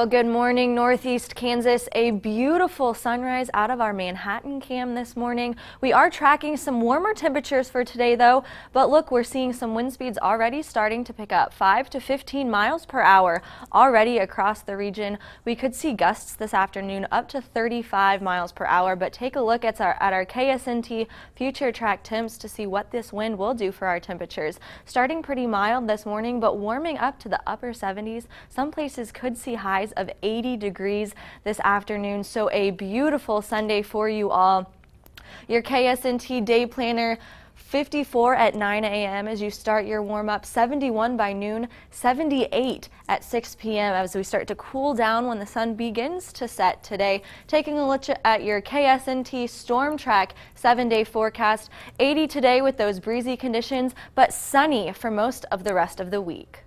Well, good morning, Northeast Kansas. A beautiful sunrise out of our Manhattan cam this morning. We are tracking some warmer temperatures for today, though. But look, we're seeing some wind speeds already starting to pick up 5 to 15 miles per hour already across the region. We could see gusts this afternoon up to 35 miles per hour. But take a look at our, at our KSNT future track temps to see what this wind will do for our temperatures. Starting pretty mild this morning, but warming up to the upper 70s. Some places could see highs highs of 80 degrees this afternoon. So a beautiful Sunday for you all. Your KSNT day planner 54 at 9 a.m. as you start your warm up, 71 by noon, 78 at 6 p.m. as we start to cool down when the sun begins to set today. Taking a look at your KSNT storm track seven day forecast, 80 today with those breezy conditions, but sunny for most of the rest of the week.